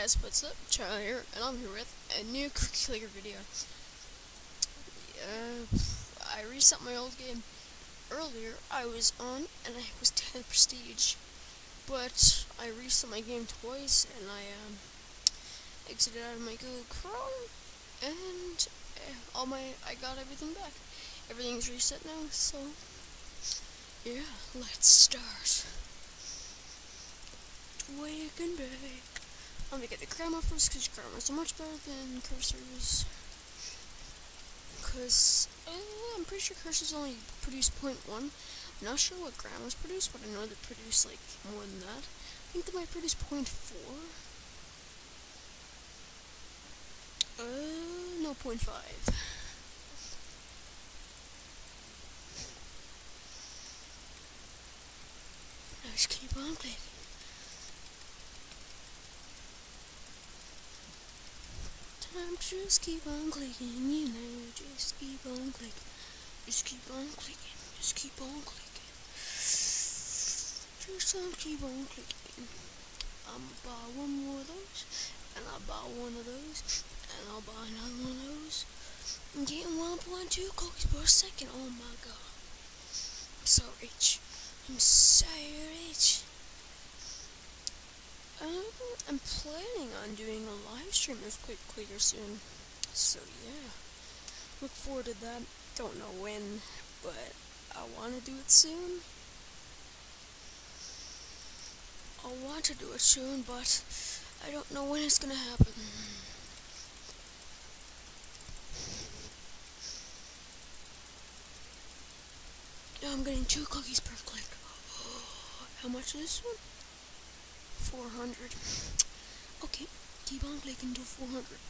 Guys, what's up? Charlie here, and I'm here with a new Clicker video. Uh, I reset my old game. Earlier, I was on, and I was 10 prestige. But, I reset my game twice, and I, um, exited out of my Google Chrome, and uh, all my, I got everything back. Everything's reset now, so, yeah, let's start. Waking back. I'm gonna get the grandma first because grandma's are much better than cursors. Because uh, I'm pretty sure cursors only produce 0.1. I'm not sure what grandma's produce, but I know they produce like more than that. I think they might produce 0.4. Uh, no, 0.5. Let's keep on clicking. time, just keep on clicking, you know, just keep on clicking, just keep on clicking, just keep on clicking, just on keep on clicking. I'm gonna buy one more of those, and I'll buy one of those, and I'll buy another one of those. I'm getting 1.2 cookies per second, oh my god. I'm so rich. I'm so rich. Um, I'm planning on doing a live stream of Cookie Clicker soon. So yeah. Look forward to that. Don't know when, but I want to do it soon. I want to do it soon, but I don't know when it's gonna happen. I'm getting two cookies per click. How much is this one? 400. Okay, keep on clicking to 400.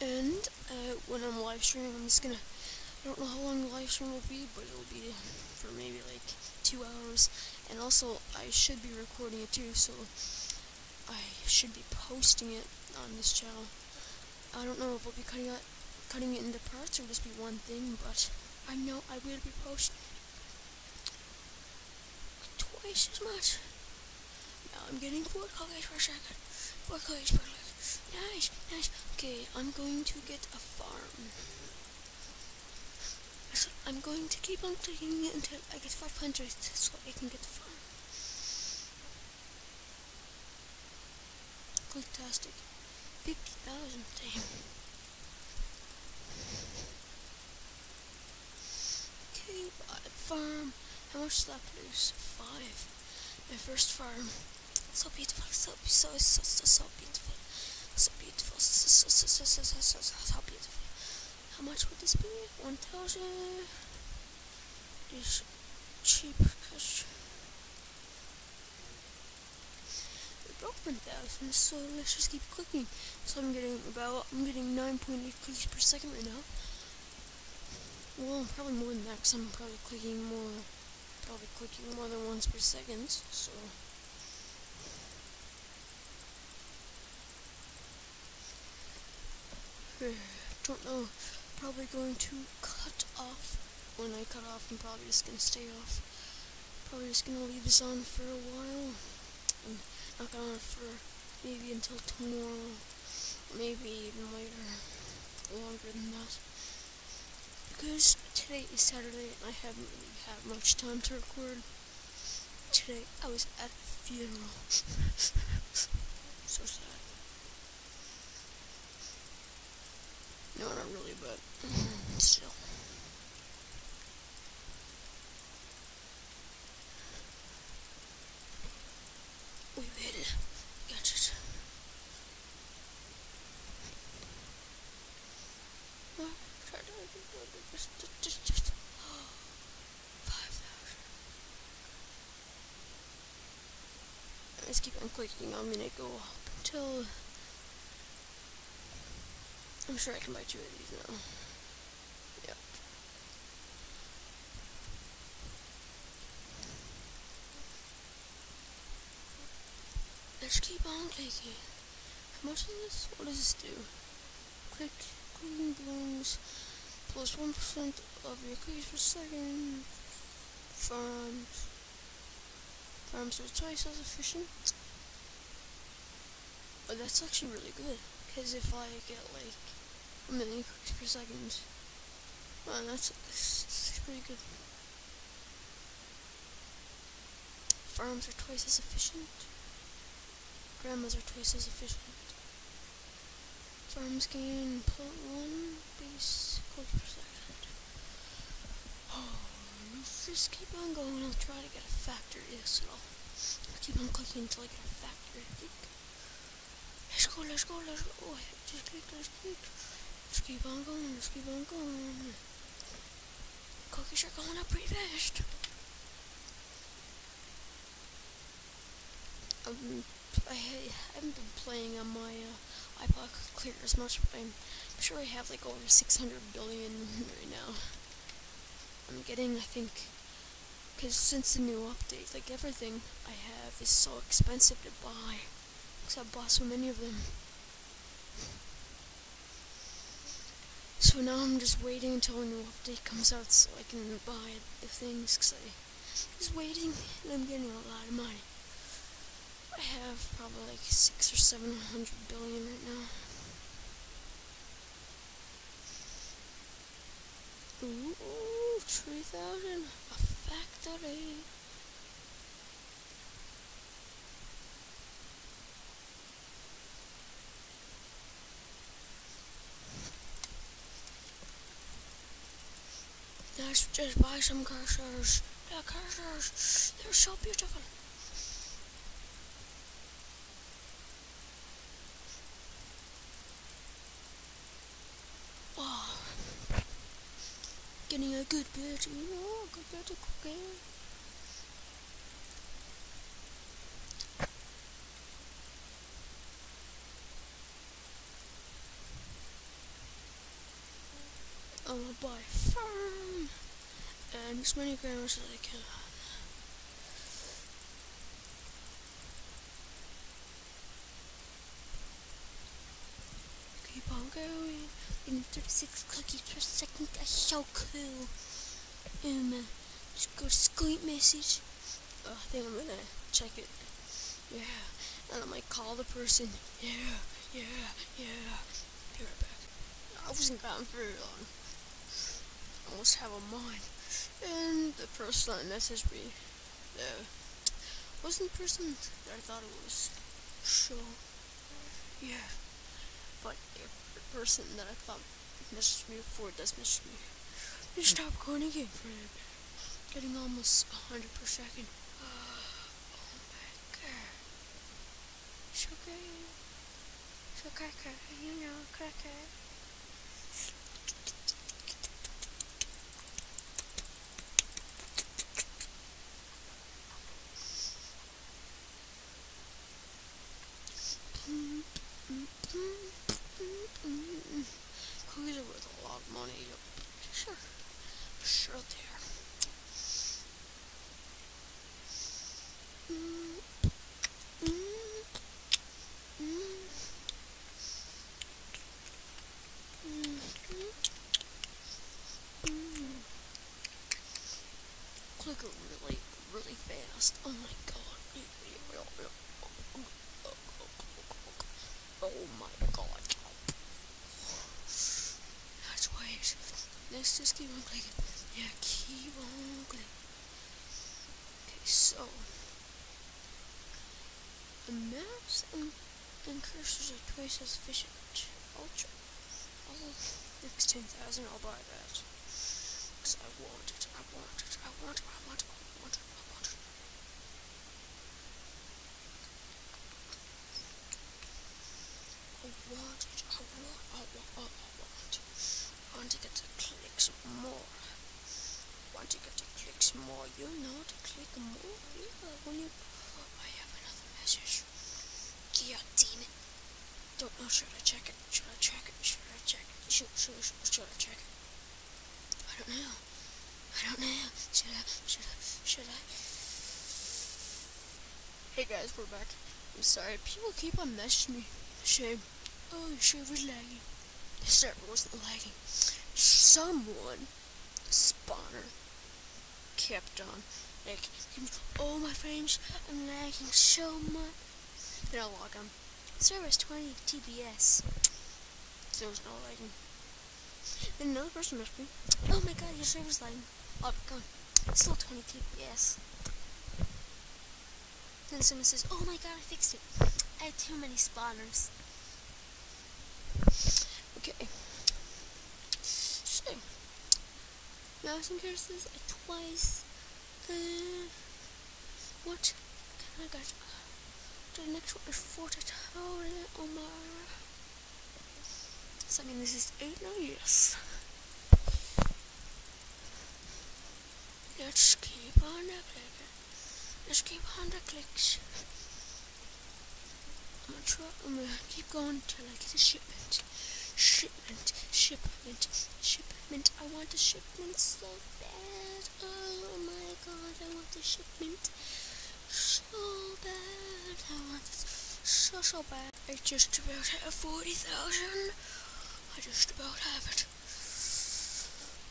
And uh, when I'm live streaming, I'm just gonna. I don't know how long the live stream will be, but it'll be for maybe like two hours. And also, I should be recording it too, so I should be posting it on this channel. I don't know if I'll be cutting it, cutting it into parts or just be one thing, but I know I will be posting as much. Now I'm getting four cookies per second. Four cookies per second. Nice, nice. Okay, I'm going to get a farm. So I'm going to keep on clicking until I get 500 so I can get the farm. Clicktastic. 50,000, damn. Okay, farm. How much does that produce? My first farm. So beautiful, so so so so so beautiful, so beautiful, so so so so so so so, so, beautiful. How much would this be? One thousand. Is cheap because we broke one thousand. So let's just keep clicking. So I'm getting about I'm getting 9.8 clicks per second right now. Well, probably more than that because I'm probably clicking more probably clicking more than once per second, so... Don't know, probably going to cut off. When I cut off, I'm probably just gonna stay off. Probably just gonna leave this on for a while. And not gonna for maybe until tomorrow. Maybe even later. Longer than that because today is Saturday and I haven't really had much time to record. Today I was at a funeral. so sad. No, not really, but mm, still. We made it. Got it. Just, just, just, just. Five thousand. On clicking. I'm gonna go up until. I'm sure I can buy two of these now. Yep. Let's keep on clicking. How much is this? What does this do? Click, clean blooms plus 1% of your cookies per second farms. Farms are twice as efficient. But that's actually really good. Because if I get like a million clicks per second, well, that's, that's pretty good. Farms are twice as efficient. Grandmas are twice as efficient. Farms gain 0.1 base cookies per second. Oh, just keep on going. I'll try to get a factory. Yes, I'll keep on clicking until I get a factory. Go, let's go, let's go. Just click, let's click. Let's keep on going, let's keep on going. Cookies are going up pretty fast. Um, I, I haven't been playing on my uh, iPod Clear as much, but I'm sure I have like over 600 billion right now. I'm getting, I think, because since the new update, like everything I have is so expensive to buy. I bought so many of them. So now I'm just waiting until a new update comes out so I can buy the things. Because I'm just waiting and I'm getting a lot of money. I have probably like six or seven hundred billion right now. Ooh, 3000, a factory. Let's just buy some cursors. The cursors, they're so beautiful. Wow. Getting a good bit, you know, a good bit of cooking. I'm gonna buy a farm and as many grams as I can. Keep on going. Getting 36 cookies per second. That's so cool. Uh, just go to sleep message. Oh, I think I'm gonna check it. Yeah. And I might call the person. Yeah, yeah, yeah. Be right back. I wasn't gone very long. I almost have a mind. And the person that messaged me, uh, wasn't the person that I thought it was. So, yeah. But the person that I thought messaged me before does message me, just stop going again for a. Getting almost 100 per second. Oh my god. Sugar. Sugar, you know, cracker. Cookies are worth a lot of money. Yep. Sure. Sure they are. Mm, mm, mm. Mm, mm. Click it really, really fast. Oh my god. Oh my god. That's wait. Let's just keep on clicking. Yeah, keep on clicking. Okay, so the maps and, and cursors are twice as efficient. Ultra. Oh, it's 10,000, I'll buy that. Because I want it, I want it, I want it, I want it, I want it, I want it. I want it, I want, I want, I want. I want to get the clicks more. Want to get the clicks more. You know to click more. Yeah, when you. I have another message. God damn it. Don't know. Should I check it? Should I check it? Should I check it? Should, should, should, should I check it? I don't know. I don't know. Should I? Should I? Should I? Hey guys, we're back. I'm sorry. People keep on messaging me. Shame. Oh, your server's lagging. The server wasn't lagging. Someone, spawner, kept on like, oh my frames, I'm lagging so much. Then I'll log on. Service 20 TPS. So there's no lagging. Then another person must be, oh my god, your server's lagging. Oh, gone. Still 20 TPS. Then someone says, oh my god, I fixed it. I had too many spawners. Okay. So, mouse and cursors twice. Uh, what can I get? The next one is 40 Oh my. So I mean this is 8 now, yes. Let's keep on the clicking. Let's keep on the clicks. I'm gonna try, I'm gonna keep going till I get a shipment. Shipment, shipment, shipment. I want a shipment so bad. Oh my god, I want a shipment so bad. I want it so, so bad. I just about have 40,000. I just about have it.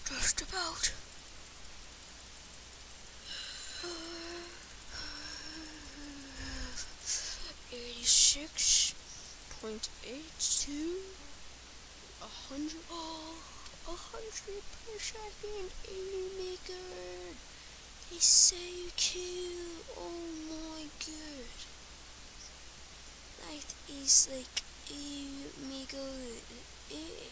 Just about. Eighty-six point eight two, a hundred oh a hundred per second oh god he's so cute. Oh my god. That is like oh my god eh.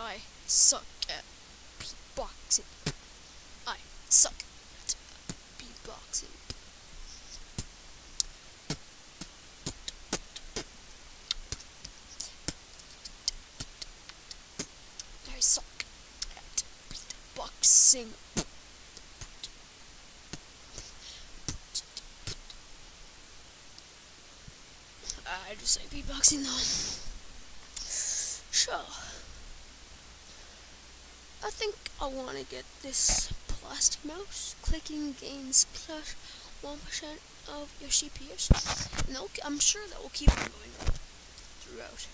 I suck at beatboxing. I suck at beatboxing. I suck at beatboxing. I just like beatboxing though. So. I think I want to get this plastic mouse. Clicking gains plus 1% of your CPS. And I'm sure that will keep on going throughout.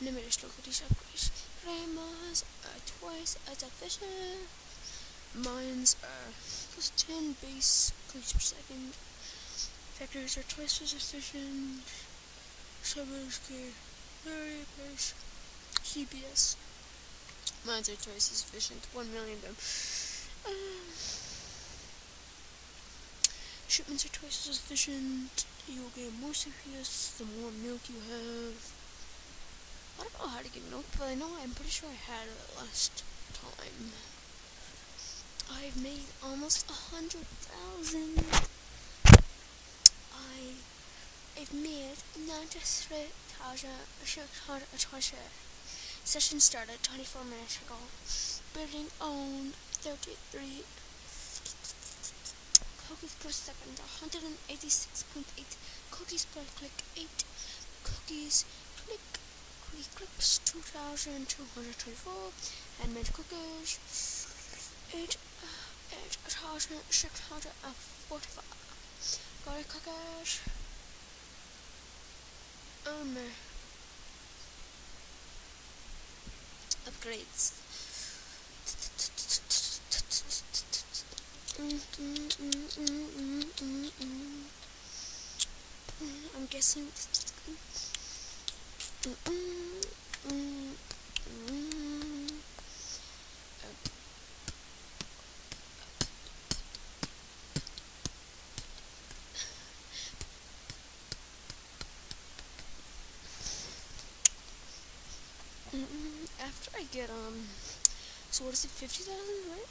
Limited locality upgrades. Grandmas are twice as efficient. Mines are plus 10 base clicks per second. Factories are twice as efficient. Suburbs care. Nice. CPS. Mine's are twice as efficient. One million of them. Um, shipments are twice as efficient. You'll get more CPS the more milk you have. I don't know how to get milk, but I know I'm pretty sure I had it last time. I've made almost a hundred thousand. I I've made ninety three Session started 24 minutes ago. Building on 33 cookies per second, 186.8 cookies per click, 8 cookies click, cookie clicks, 2,224, and made cookies, 8, uh, 8,645. Got a cookies. No. Upgrades. Mm-hmm. I'm guessing. Mm-hmm. was it 50,000, right?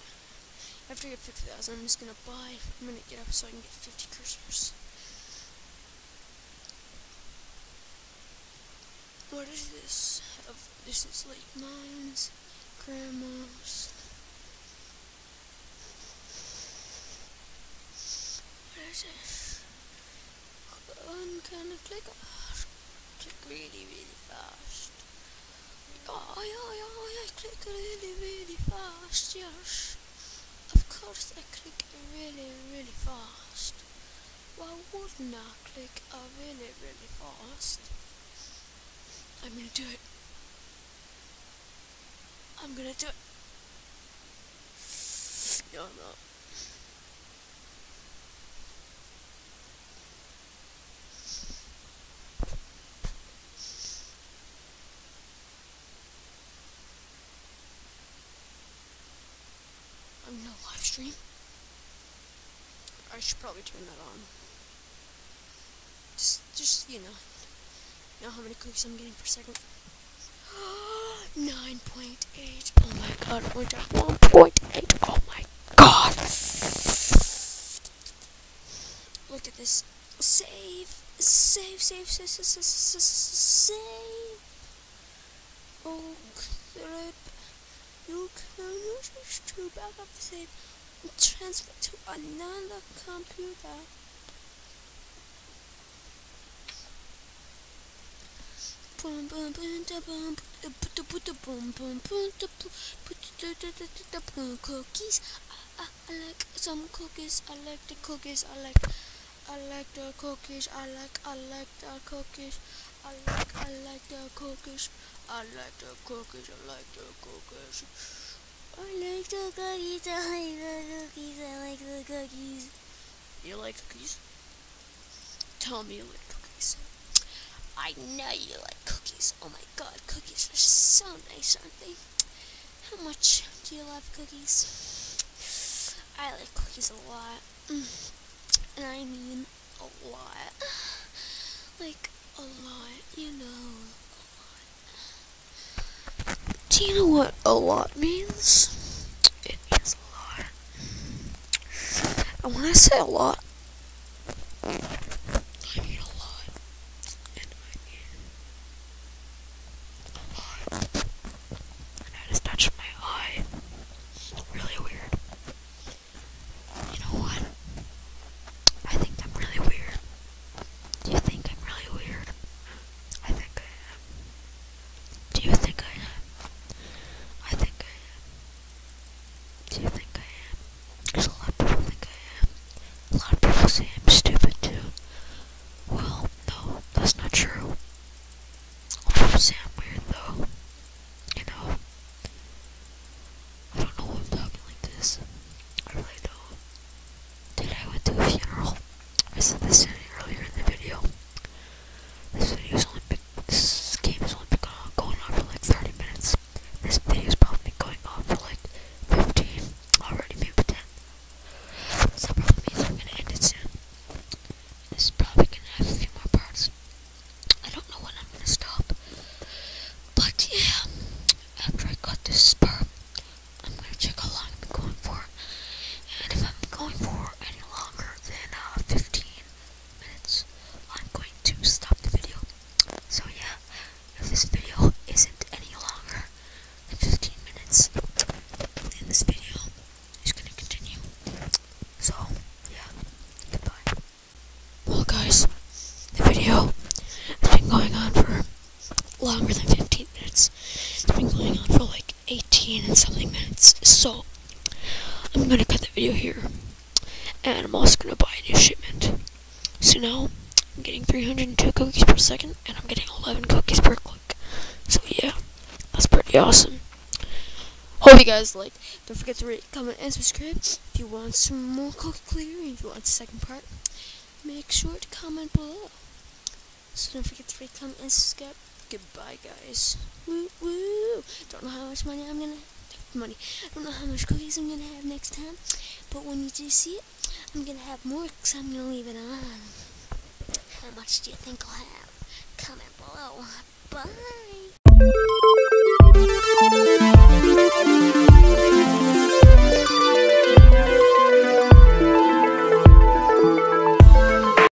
After I get 50,000, I'm just gonna buy, I'm gonna get up so I can get 50 cursors. What is this? Of, this is like mine's, grandma's. What is this? I'm gonna click, click ah, really, really fast. Oh, yeah, yeah, I click really, really fast, yes. Of course I click really, really fast. Why wouldn't I click a really, really fast? I'm gonna do it. I'm gonna do it. No, I'm not. I'm no live stream. I should probably turn that on. Just, just you know, know how many cookies I'm getting per second. 9.8. Oh my god, I went up 1.8. Oh my god. Look at this. Save. Save, save, save, save, save, save. save. Oh, crap. You can use to back up the save transfer to another computer. cookies. I, I like some cookies. I like the cookies. I like I like the cookies. I like I like the cookies. I like I like the cookies. I like the cookies. I like the cookies. I like the cookies. I like the cookies. I like the cookies. You like cookies? Tell me you like cookies. I know you like cookies. Oh my god, cookies are so nice, aren't they? How much do you love cookies? I like cookies a lot. Mm. And I mean a lot. Like, a lot, you know. Do you know what a lot means? It means a lot. And when I say a lot, Hope you guys liked. Don't forget to rate, comment, and subscribe. If you want some more cookie clearing, if you want the second part, make sure to comment below. So don't forget to rate, comment, and subscribe. Goodbye, guys. Woo woo. Don't know how much money I'm gonna have. money. I don't know how much cookies I'm gonna have next time, but when you do see it, I'm gonna have more because I'm gonna leave it on. How much do you think I'll have? Comment below. Bye.